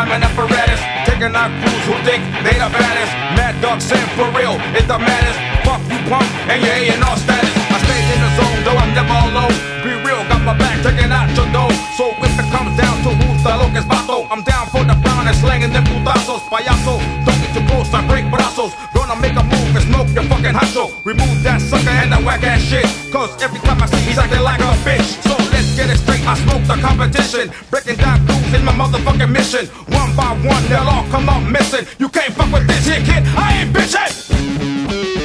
rhyming apparatus. Taking out crews who think they the baddest. Mad Dog Sam for real, it's the maddest. Fuck you punk and your A&R status. I stay in the zone though I'm never alone. Be real, got my back taking out your dough. So if it comes down to who's the locust vato, I'm down for the pound and slanging them putazos. Payaso, don't get too close, I break brazos. Gonna make a move and smoke your fucking hacho. Remove that sucker and that whack ass shit. Cause every time I see he's acting like a bitch. So let's get it straight, I smoke the competition. Breaking mission. One by one, they'll all come up missing. You can't fuck with this here kid, I ain't bitching.